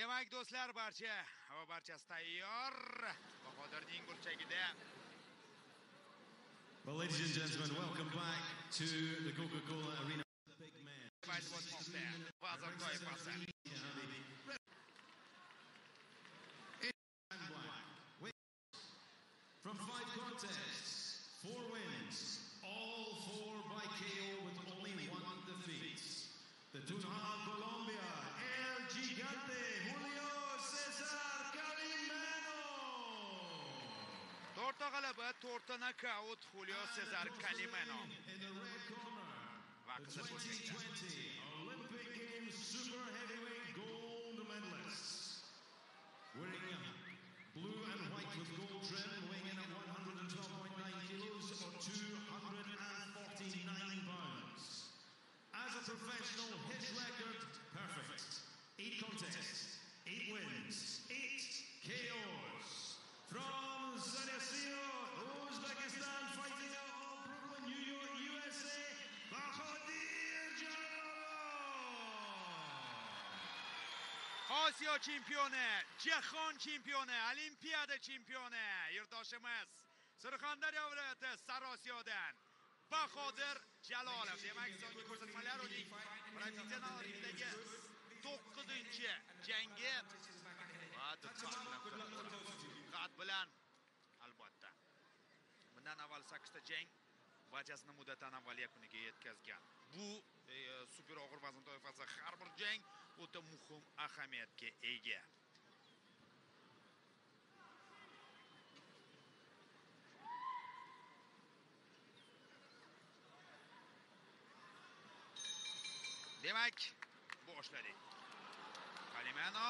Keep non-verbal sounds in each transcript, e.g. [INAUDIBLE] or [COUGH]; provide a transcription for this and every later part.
demak do'stlar barcha va barchasi tayyor. Bahodirning burchagida Well, ladies and gentlemen, welcome back to the Coca-Cola Arena. Big man. و تورتا نکاوت خولیو سزار کلیمنو و قزل Osiyo chempioni, Jahon chempioni, Olimpiada chempioni yurtdoshimiz Surxondaryo viloyati Sarosiyodan Bahodir Jalolov. Demak, so'nggi ko'rsatmalar uning professional ringdagi 9-jangi va diqqat bilan Diqqat bilan albatta. Bundan avval 8 ta jang vajasini muddatdan avval yakuniga yetkazgan. Bu e, super og'ir vazn toifasi har bir jang o'ta muhim ahamiyatga ega. Demak, boshladik. Kalimano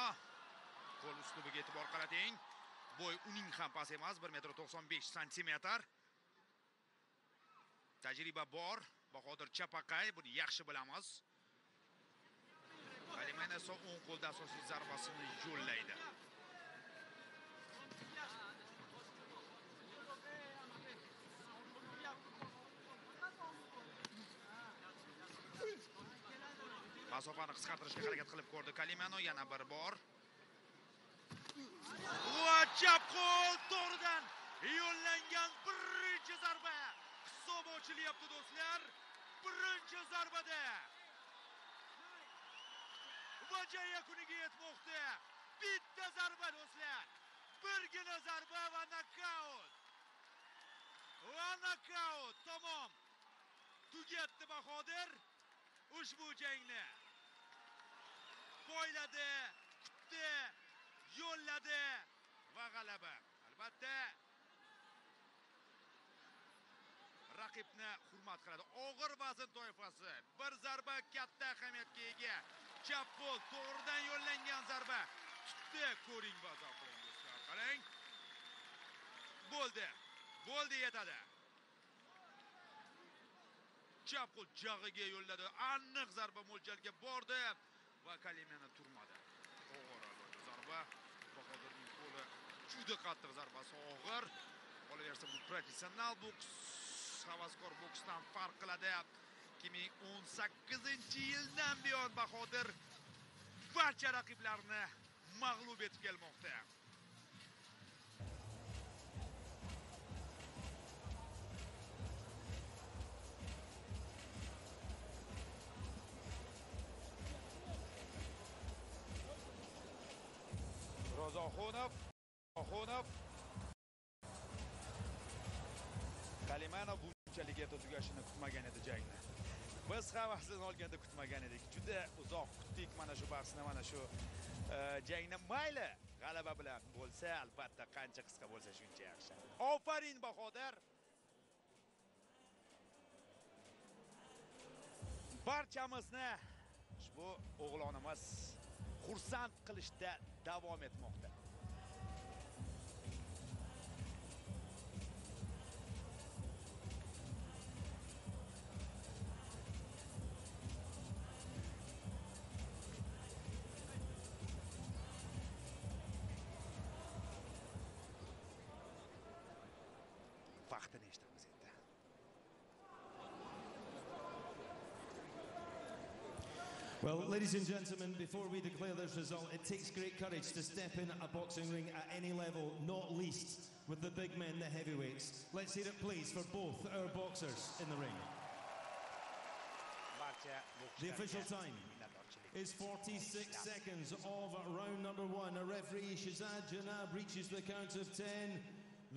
qo'l uslubiga e'tibor qarating. Bo'y uning ham past emas, 1.95 santimetr. Tajriba bor. Bahodir Chapaqay buni yaxshi bilamiz. Kalimano esa o'ng qo'lda asosiy zarbasini yo'llaydi. Masofani qisqartirishga harakat qilib ko'rdi Kalimano yana bir bor. Va chap qo'l to'g'ridan yo'llangan birinchi zarba. Hisob ochilyapti do'stlar. Birinchi zarbada. vaja yakuniga yetmoqda. Bitta zarba do'stlar. Birgina zarba va nokaut. Va nokaut. Tamom. Tugatdi Bahodir ushbu jangni. Poyladi, kutdi, yo'lladi va g'alaba. Albatta raqibni hurmat qiladi. Og'ir vazn toifasi. Bir zarba katta ahamiyatga ega. Chap qo'l to'g'ridan yo'llangan zarba. Tutdi, ko'ring bazoq bilan do'stlar. Qarang. Bo'ldi. Bo'ldi yetadi. Chap qo'l jag'iga yo'lladi. Aniq zarba mo'ljalga bordi va Kalimani turmadi. Og'ir zarba. Bahodirning qo'li juda qattiq zarbasi og'ir. Qolaversa bu professional boks, havaskor boksdan farq qiladi. 2018-yildan buyon Bahodir barcha raqiblarini mag'lub etib kelmoqda. Rozoxonov, Rozoxonov mana bunchalik erta tugashini kutmagan edi jangni. Biz ham aslini olganda kutmagan edik. Juda uzoq kutdik mana shu bahsni, mana shu e, jangni. Mayli, g'alaba bilan bo'lsa, albatta qancha qisqa bo'lsa shuncha yaxshi. Ofarin Bahodir. Barchamizni ushbu o'g'lonimiz xursand qilishda davom etmoqda. Endi Well, ladies and gentlemen, before we declare this result, it takes great courage to step in a boxing ring at any level, not least with the big men, the heavyweights. Let's hear it, please, for both our boxers in the ring. The official time is 46 seconds of round number one. A referee, Shazad Janab, reaches the count of 10.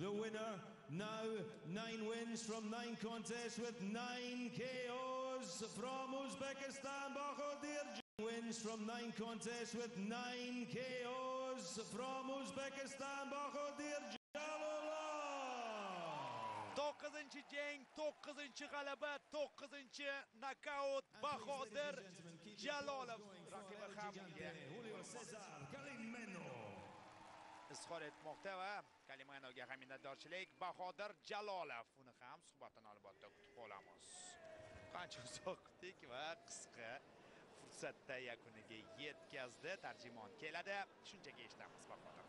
The winner now nine wins from nine contests with nine KOs from Uzbekistan. Bahodir wins from nine contests with nine KOs from Uzbekistan. Bahodir Jalolov. to'qqizinchi jang to'qqizinchi g'alaba to'qqizinchi nokaut bahodir jalolov raqibi ham izhor etmoqda va Kalimanovga ham minnatdorchilik. Bahodir jalolov uni ham suhbatini albatta kutib qolamiz. Qancha uzoq kutdik va qisqa fursatda yakuniga yetkazdi. Tarjimon keladi. Shunchaki eshitamiz Bahodir.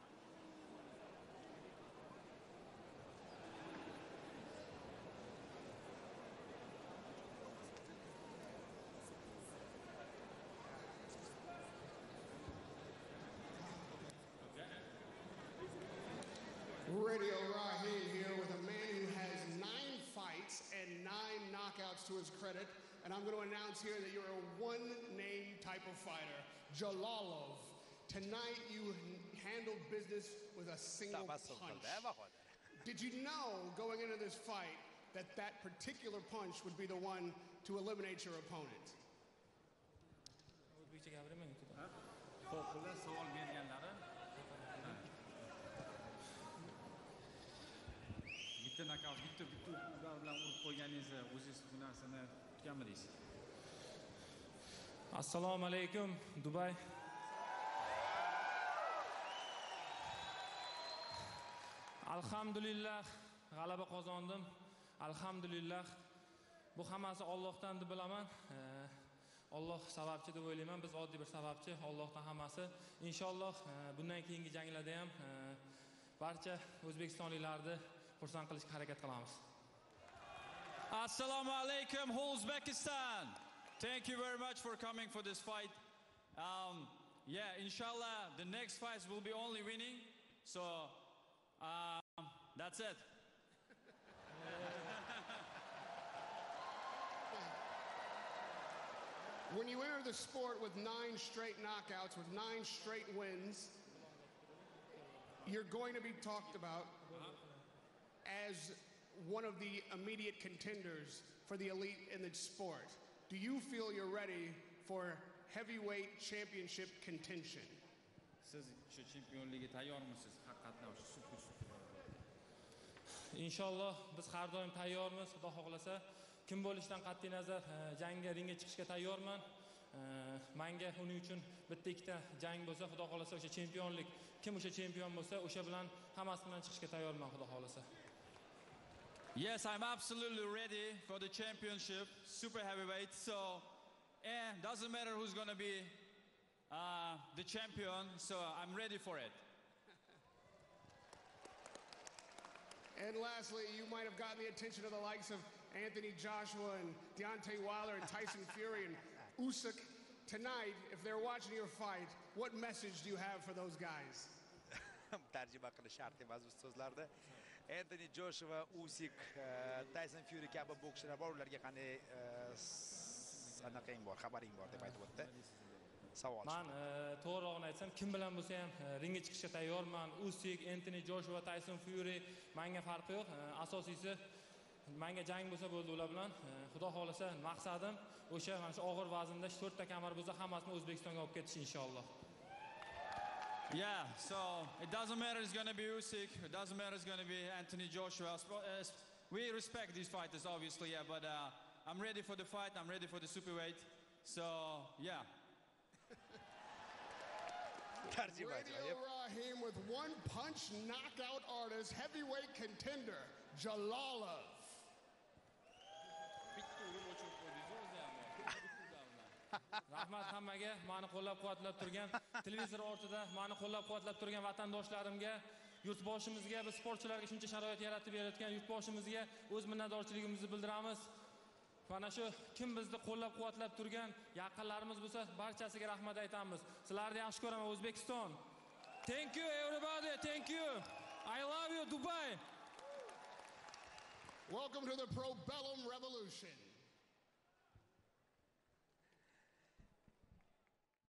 His credit. And I'm going to announce here that you're a one name type of fighter, Jalalov. Tonight you handled business with a single punch. [LAUGHS] Did you know going into this fight that that particular punch would be the one to eliminate your opponent? Bitta nokaut, bitta bitta ular bilan urib qo'yganingizda o'zingiz bu narsani kutganmidingiz? assalomu alaykum dubay. Alhamdulillah g'alaba qozondim. Alhamdulillah. Bu hammasi ollohdan deb bilaman. Olloh sababchi deb o'ylayman. Biz oddiy bir sababchi ollohdan hammasi. Inshaalloh e, bundan keyingi janglarda ham e, barcha o'zbekistonliklarni xursand qilishga harakat qilamiz Assalamu alaikum, Uzbekistan. Thank you very much for coming for this fight. Um, yeah, inshallah, the next fights will be only winning. So, um, that's it. When you enter the sport with nine straight knockouts, with nine straight wins, you're going to be talked about as one of the immediate contenders for the elite in the sport. Do you feel you're ready for heavyweight championship contention? Siz shu chempionlikka tayyormisiz? Haqiqatdan shu super super. inshaalloh biz har doim tayyormiz xudo xohlasa kim bo'lishidan qat'iy nazar jangga ringga chiqishga tayyorman manga uning uchun bitta ikkita jang bo'lsa xudo xohlasa o'sha chempionlik kim o'sha chempion bo'lsa o'sha bilan hammasi bilan chiqishga tayyorman xudo xohlasa Yes, I'm absolutely ready for the championship, super heavyweight. So, eh, doesn't matter who's going to be uh, the champion. So, I'm ready for it. And lastly, you might have gotten the attention of the likes of Anthony Joshua and Deontay Wilder and Tyson [LAUGHS] Fury and Usyk. Tonight, if they're watching your fight, what message do you have for those guys? tarjima qilish shart emas bu Энтони Джошева, Усик, Тайсон Фьюри tayson fyuri kabi bokschilar bor ularga qanday eh, s- anaqang bor xabaring bor deb aytib o'tdi savol man to'g'rirog'ini aytsam kim bilan bo'lsa ham ringga chiqishga tayyorman usik entoni joshua tayson fyuri manga farqi yo'q asosiysi manga jang bo'lsa bo'ldi ular bilan xudo xohlasa maqsadim o'sha mana shu og'ir vaznda to'rtta kamar bo'lsa hammasini o'zbekistonga olib ketish inshaalloh Yeah, so it doesn't matter it's going to be Usyk, it doesn't matter it's going to be Anthony Joshua. Sp- uh, s- We respect these fighters, obviously, yeah, but uh, I'm ready for the fight, I'm ready for the superweight. So, yeah. [LAUGHS] Radio ajoyib Raheem with one punch knockout artist, heavyweight contender, Jalalov. Rahmat hammaga. Mani qo'llab quvvatlab turgan. Televizor ortida mani qo'llab quvvatlab turgan vatandoshlarimga yurtboshimizga biz sportchilarga shuncha sharoit yaratib berayotgan yurtboshimizga o'z minnatdorchiligimizni bildiramiz. Mana shu kim bizni qo'llab quvvatlab turgan yaqinlarimiz bo'lsa barchasiga rahmat aytamiz. Sizlarni yaxshi ko'raman o'zbekiston. Thank you everybody. Thank you. I love you dubai. Welcome to the Pro Bellum Revolution.